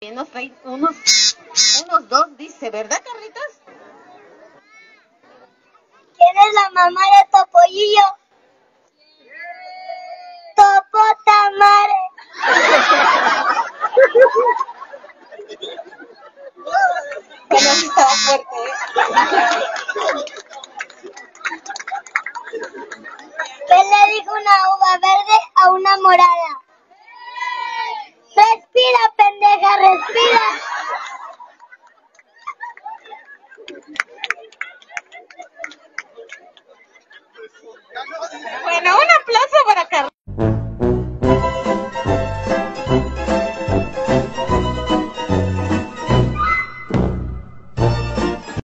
Unos, unos, unos dos, dice, ¿verdad, Carlitos? ¿Quién es la mamá de Topollillo? Topota Mare. Bueno, sí estaba fuerte, ¿eh? ¿Qué le dijo una uva verde a una morada?